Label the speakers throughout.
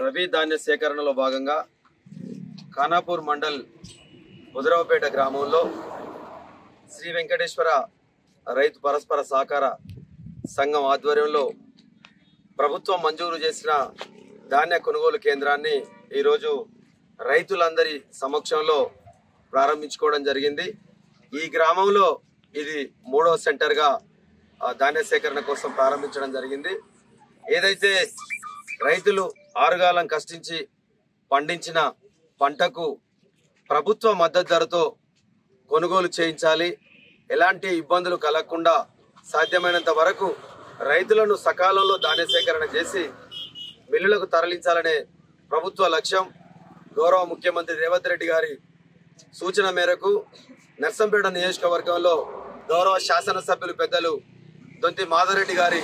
Speaker 1: రబీ ధాన్య సేకరణలో భాగంగా ఖానాపూర్ మండల్ ముదరావుపేట గ్రామంలో శ్రీ వెంకటేశ్వర రైతు పరస్పర సహకార సంఘం ఆధ్వర్యంలో ప్రభుత్వం మంజూరు చేసిన ధాన్య కొనుగోలు కేంద్రాన్ని ఈరోజు రైతులందరి సమక్షంలో ప్రారంభించుకోవడం జరిగింది. ఈ గ్రామంలో ఇది మూడో సెంటర్గా ఆ, ధాన్య సేకరణ కోసం ప్రారంభించడం జరిగింది. ఏదైతే రైతులు ఆరుగాలం కష్టించి పండించిన పంటకు ప్రభుత్వ మద్దతు ధరతో కొనుగోలు చేయించాలి. ఎలాంటి ఇబ్బందులు కలగకుండా సాధ్యమైనంత వరకు రైతులను సకాలంలో ధాన్య సేకరణ చేసి మిల్లులకు తరలించాలనే ప్రభుత్వ లక్ష్యం గౌరవ ముఖ్యమంత్రి రేవంత్ రెడ్డి గారి సూచన మేరకు నర్సంపేట నియోజకవర్గంలో గౌరవ శాసనసభ్యులు పెద్దలు దొంతి మాధవరెడ్డి గారి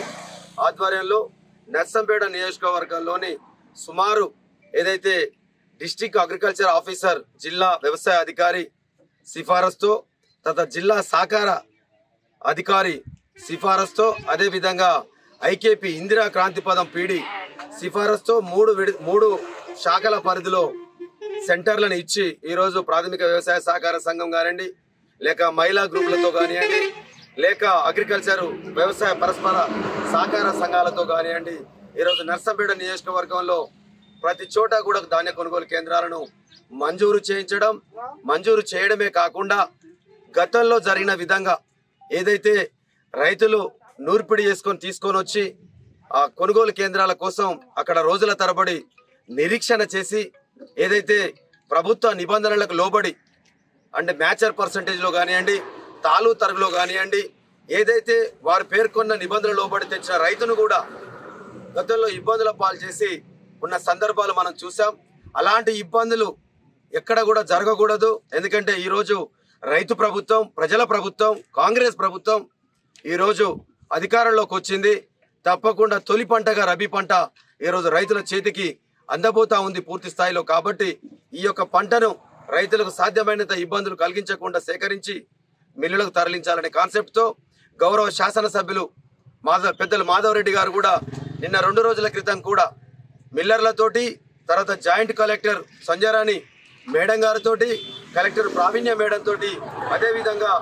Speaker 1: ఆధ్వర్యంలో నర్సంపేట నియోజకవర్గంలోని సుమారు ఏదైతే డిస్టిక్ అగ్రికల్చర్ ఆఫీసర్ జిల్లా వ్యవసాయ అధికారి సిఫారసుతో తత జిల్లా సహకార అధికారి సిఫారసుతో అదేవిధంగా ఐకేపీ ఇందిరా క్రాంతి పదం పీడి సిఫారసుతో మూడు విడి మూడు శాఖల పరిధిలో సెంటర్లను ఇచ్చి ఈరోజు ప్రాథమిక వ్యవసాయ సహకార సంఘం కానివ్వండి లేక మహిళా గ్రూపులతో కానివ్వండి లేక అగ్రికల్చర్ వ్యవసాయ పరస్పర సహకార సంఘాలతో కానివ్వండి ఈరోజు నర్సంపేట నియోజకవర్గంలో ప్రతి చోట కూడా ధాన్య కొనుగోలు కేంద్రాలను మంజూరు చేయించడం మంజూరు చేయడమే కాకుండా గతంలో జరిగిన విధంగా ఏదైతే రైతులు నూర్పిడి చేసుకొని తీసుకొని వచ్చి ఆ కొనుగోలు కేంద్రాల కోసం అక్కడ రోజుల తరబడి నిరీక్షణ చేసి ఏదైతే ప్రభుత్వ నిబంధనలకు లోబడి అంటే మ్యాచర్ పర్సంటేజ్లో కానివ్వండి తాలూ తరుగులో కానివ్వండి ఏదైతే వారు పేర్కొన్న నిబంధనలు లోబడి తెచ్చిన రైతును కూడా గతంలో ఇబ్బందుల పాలు చేసి ఉన్న సందర్భాలు మనం చూసాం. అలాంటి ఇబ్బందులు ఎక్కడ కూడా జరగకూడదు. ఎందుకంటే ఈరోజు రైతు ప్రభుత్వం ప్రజల ప్రభుత్వం కాంగ్రెస్ ప్రభుత్వం ఈరోజు అధికారంలోకి వచ్చింది. తప్పకుండా తొలి పంటగా రబీ పంట ఈరోజు రైతుల చేతికి అందబోతా ఉంది పూర్తి స్థాయిలో. కాబట్టి ఈ యొక్క పంటను రైతులకు సాధ్యమైనంత ఇబ్బందులు కలిగించకుండా సేకరించి మిల్లులకు తరలించాలనే కాన్సెప్ట్తో గౌరవ శాసనసభ్యులు మాధవ పెద్దలు మాధవరెడ్డి గారు కూడా నిన్న రెండు రోజుల క్రితం కూడా మిల్లర్లతోటి తర్వాత జాయింట్ కలెక్టర్ సంజయరాణి మేడం గారితోటి కలెక్టర్ ప్రావీణ్య మేడం తోటి అదేవిధంగా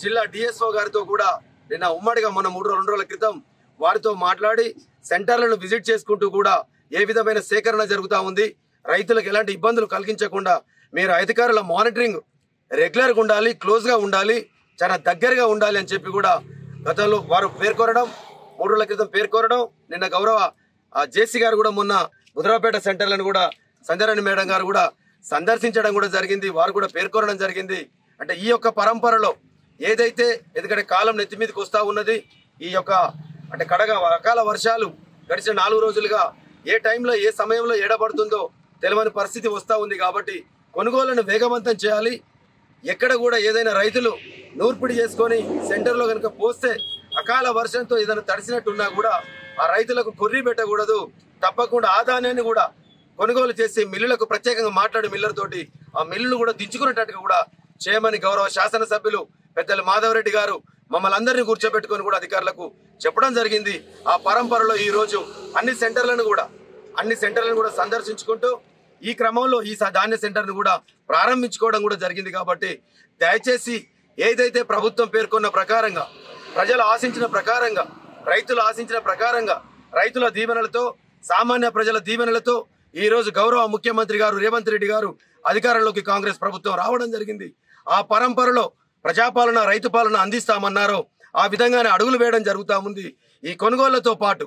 Speaker 1: జిల్లా డిఎస్ఓ గారితో కూడా నిన్న ఉమ్మడిగా మొన్న మూడు రెండు రోజుల క్రితం వారితో మాట్లాడి సెంటర్లను విజిట్ చేసుకుంటూ కూడా ఏ విధమైన సేకరణ జరుగుతూ ఉంది రైతులకు ఎలాంటి ఇబ్బందులు కలిగించకుండా మీరు అధికారుల మానిటరింగ్ రెగ్యులర్గా ఉండాలి క్లోజ్గా ఉండాలి చాలా దగ్గరగా ఉండాలి అని చెప్పి కూడా గతంలో వారు పేర్కొనడం మూడు రోజుల క్రితం పేర్కొనడం నిన్న గౌరవ జేసీ గారు కూడా మొన్న ముద్రాపేట సెంటర్లను కూడా సంజరాణి మేడం గారు కూడా సందర్శించడం కూడా జరిగింది వారు కూడా పేర్కొనడం జరిగింది. అంటే ఈ యొక్క పరంపరలో ఏదైతే ఎందుకంటే కాలం నెత్తి మీదకి వస్తూ ఉన్నది ఈ యొక్క అంటే కడగ రకాల వర్షాలు గడిచిన నాలుగు రోజులుగా ఏ టైంలో ఏ సమయంలో ఏడబడుతుందో తెలియని పరిస్థితి వస్తూ ఉంది కాబట్టి కొనుగోలును వేగవంతం చేయాలి. ఎక్కడ కూడా ఏదైనా రైతులు నూర్పిడి చేసుకొని సెంటర్లో కనుక పోస్తే అకాల వర్షంతో ఏదైనా తడిసినట్టున్నా కూడా ఆ రైతులకు కొర్రి పెట్టకూడదు తప్పకుండా ఆదాయాన్ని కూడా కొనుగోలు చేసి మిల్లులకు ప్రత్యేకంగా మాట్లాడి మిల్లర్ తోటి ఆ మిల్లును కూడా దించుకునేటట్టుగా కూడా చేయమని గౌరవ శాసనసభ్యులు పెద్దలు మాధవరెడ్డి గారు మమ్మల్ని అందరినీ కూర్చోబెట్టుకొని కూడా అధికారులకు చెప్పడం జరిగింది. ఆ పరంపరలో ఈ రోజు అన్ని సెంటర్లను కూడా అన్ని సెంటర్లను కూడా సందర్శించుకుంటూ ఈ క్రమంలో ఈ స- ధాన్య సెంటర్ను కూడా ప్రారంభించుకోవడం కూడా జరిగింది కాబట్టి దయచేసి ఏదైతే ప్రభుత్వం పేర్కొన్న ప్రకారంగా ప్రజలు ఆశించిన ప్రకారంగా రైతులు ఆశించిన ప్రకారంగా రైతుల దీవెనలతో సామాన్య ప్రజల దీవెనలతో ఈరోజు గౌరవ ముఖ్యమంత్రి గారు రేవంత్ రెడ్డి గారు అధికారంలోకి కాంగ్రెస్ ప్రభుత్వం రావడం జరిగింది. ఆ పరంపరలో ప్రజాపాలన రైతు పాలన అందిస్తామన్నారో. ఆ విధంగానే అడుగులు వేయడం జరుగుతా ఉంది. ఈ కొనుగోళ్ళతో పాటు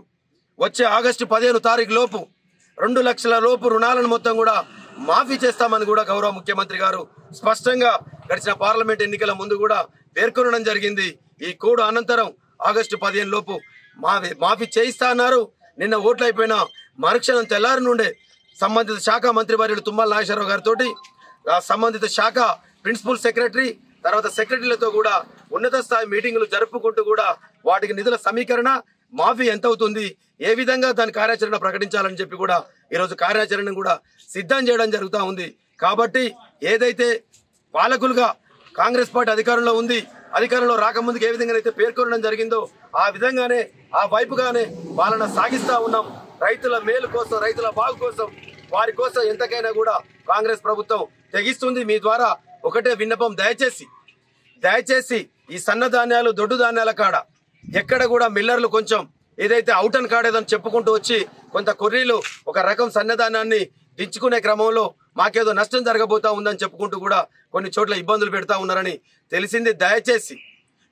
Speaker 1: వచ్చే ఆగస్టు పదిహేను తారీఖు లోపు రెండు లక్షల లోపు రుణాలను మొత్తం కూడా మాఫీ చేస్తామని కూడా గౌరవ ముఖ్యమంత్రి గారు స్పష్టంగా గడిచిన పార్లమెంట్ ఎన్నికల ముందు కూడా పేర్కొనడం జరిగింది. ఈ కోడ్ అనంతరం ఆగస్టు పదిహేను లోపు మాఫీ మాఫీ చేయిస్తా అన్నారు. నిన్న ఓట్లు అయిపోయిన మరుక్షణం తెల్లారి నుండే సంబంధిత శాఖ మంత్రి వర్యులు తుమ్మల నాగేశ్వరరావు గారితో సంబంధిత శాఖ ప్రిన్సిపల్ సెక్రటరీ తర్వాత సెక్రటరీలతో కూడా ఉన్నత స్థాయి మీటింగులు జరుపుకుంటూ కూడా వాటికి నిధుల సమీకరణ మాఫీ ఎంత అవుతుంది ఏ విధంగా దాని కార్యాచరణ ప్రకటించాలని చెప్పి కూడా ఈరోజు కార్యాచరణ కూడా సిద్ధం చేయడం జరుగుతూ ఉంది. కాబట్టి ఏదైతే పాలకులుగా కాంగ్రెస్ పార్టీ అధికారంలో ఉంది అధికారంలో రాకముందుకు ఏ విధంగా అయితే పేర్కొనడం జరిగిందో ఆ విధంగానే ఆ వైపుగానే పాలన సాగిస్తా ఉన్నాం. రైతుల మేలు కోసం రైతుల బాగు కోసం వారి కోసం ఎంతకైనా కూడా కాంగ్రెస్ ప్రభుత్వం తెగిస్తుంది. మీ ద్వారా ఒకటే విన్నపం దయచేసి దయచేసి ఈ సన్న ధాన్యాలు దొడ్డు ధాన్యాల కాడ ఎక్కడ కూడా మిల్లర్లు కొంచెం ఏదైతే అవుట్ అండ్ కాడేదని చెప్పుకుంటూ వచ్చి కొంత కొర్రీలు ఒక రకం సన్నధాన్యాన్ని దించుకునే క్రమంలో మాకేదో నష్టం జరగబోతా ఉందని చెప్పుకుంటూ కూడా కొన్ని చోట్ల ఇబ్బందులు పెడతా ఉన్నారని తెలిసింది. దయచేసి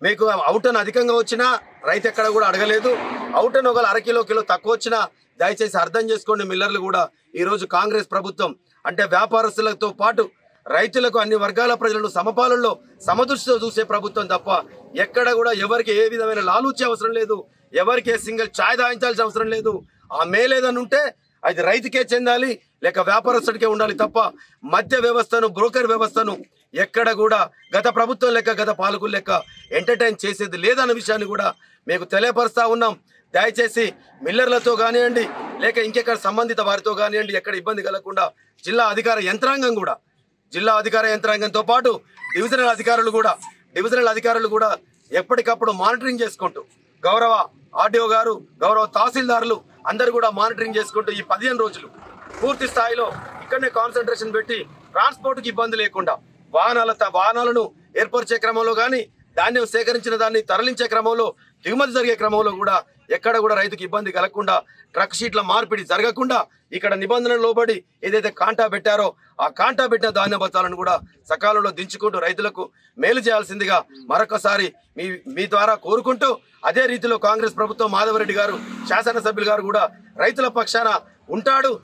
Speaker 1: మీకు అవుటన్ అధికంగా వచ్చినా రైతు ఎక్కడ కూడా అడగలేదు. అవుటన్ ఒక అరకిలో కిలో తక్కువ వచ్చినా దయచేసి అర్థం చేసుకోండి మిల్లర్లు కూడా. ఈరోజు కాంగ్రెస్ ప్రభుత్వం అంటే వ్యాపారస్తులతో పాటు రైతులకు అన్ని వర్గాల ప్రజలను సమపాలనలో సమదృష్టితో చూసే ప్రభుత్వం తప్ప ఎక్కడ కూడా ఎవరికి ఏ విధమైన లాలూచే అవసరం లేదు. ఎవరికి ఏ సింగిల్ ఛాయ్ దాయించాల్సిన అవసరం లేదు. ఆ మేలేదని ఉంటే అది రైతుకే చెందాలి. లేక వ్యాపారస్తుడికే ఉండాలి తప్ప మధ్య వ్యవస్థను బ్రోకర్ వ్యవస్థను ఎక్కడ కూడా గత ప్రభుత్వం లెక్క గత పాలకులు లెక్క ఎంటర్టైన్ చేసేది లేదన్న విషయాన్ని కూడా మీకు తెలియపరుస్తా ఉన్నాం. దయచేసి మిల్లర్లతో కానివ్వండి లేక ఇంకెక్కడ సంబంధిత వారితో కానివ్వండి ఎక్కడ ఇబ్బంది కలగకుండా జిల్లా అధికార యంత్రాంగం కూడా జిల్లా అధికార యంత్రాంగంతో పాటు డివిజనల్ అధికారులు కూడా డివిజనల్ అధికారులు కూడా ఎప్పటికప్పుడు మానిటరింగ్ చేసుకుంటూ గౌరవ ఆర్డీఓ గారు గౌరవ తహసీల్దారులు అందరు కూడా మానిటరింగ్ చేసుకుంటూ ఈ పదిహేను రోజులు పూర్తి స్థాయిలో ఇక్కడనే కాన్సన్ట్రేషన్ పెట్టి ట్రాన్స్పోర్ట్కి ఇబ్బంది లేకుండా వాహనాల వాహనాలను ఏర్పరిచే క్రమంలో కానీ ధాన్యం సేకరించిన దాన్ని తరలించే క్రమంలో దిగుమతి జరిగే క్రమంలో కూడా ఎక్కడ కూడా రైతుకు ఇబ్బంది కలగకుండా ట్రక్ షీట్ల మార్పిడి జరగకుండా ఇక్కడ నిబంధనలు లోబడి ఏదైతే కాంటా పెట్టారో ఆ కాంటా పెట్టిన ధాన్య బత్తాలను కూడా సకాలంలో దించుకుంటూ రైతులకు మేలు చేయాల్సిందిగా మరొకసారి మీ మీ ద్వారా కోరుకుంటూ అదే రీతిలో కాంగ్రెస్ ప్రభుత్వం మాధవరెడ్డి గారు శాసనసభ్యులు గారు కూడా రైతుల పక్షాన ఉంటాడు.